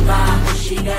Samba, she